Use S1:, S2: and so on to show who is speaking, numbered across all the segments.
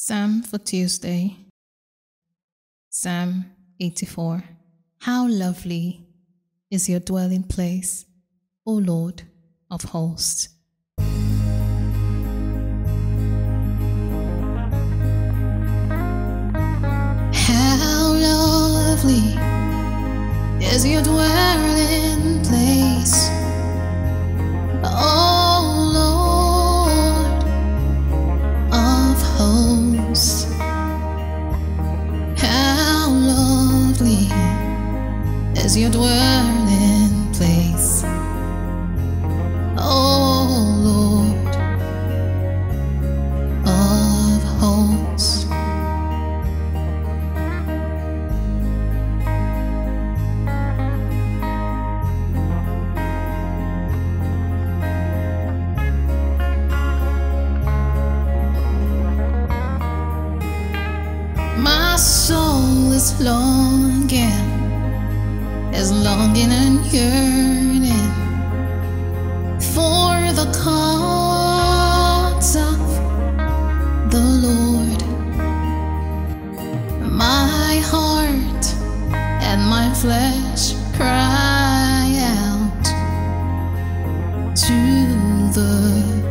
S1: Psalm for Tuesday. Psalm 84. How lovely is your dwelling place, O Lord of hosts. How lovely is your dwelling place, your dwelling place, O Lord of hosts. My soul is longing, is longing and yearning for the courts of the Lord. My heart and my flesh cry out to the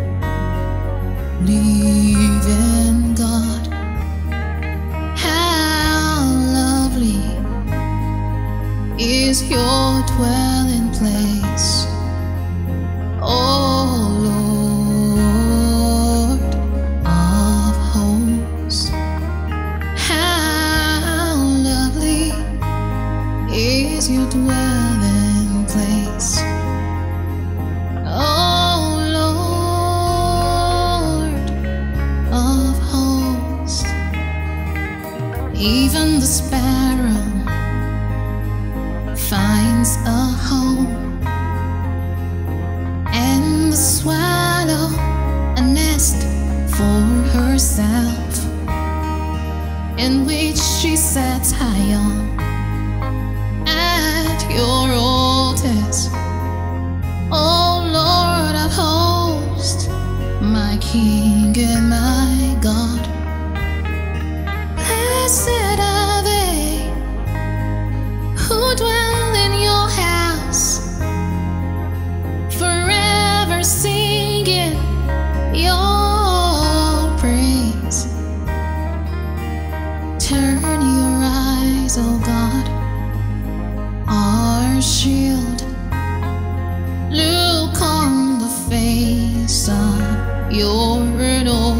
S1: your dwelling place, O Lord of hosts. How lovely is your dwelling place, O Lord of hosts. Even the sparrow herself, in which she sits high on. At your altars, O Lord of hosts, my King and my God. Blessed shield. Look on the face of your anointed.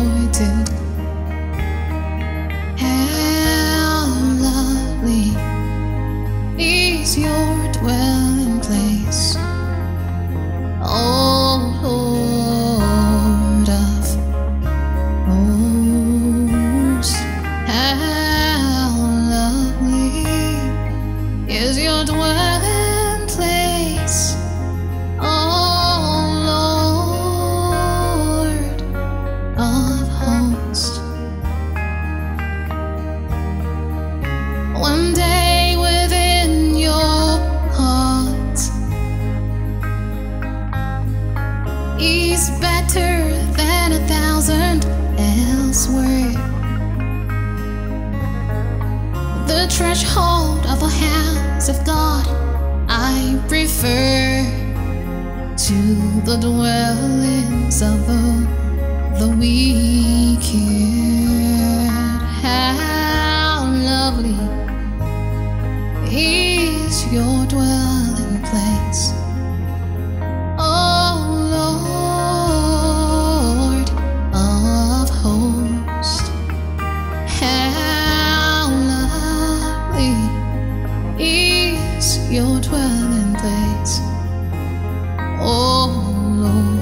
S1: Threshold of the hands of God I prefer to the dwellings of the, the wicked. is your dwelling place. Oh Lord.